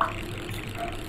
あっ。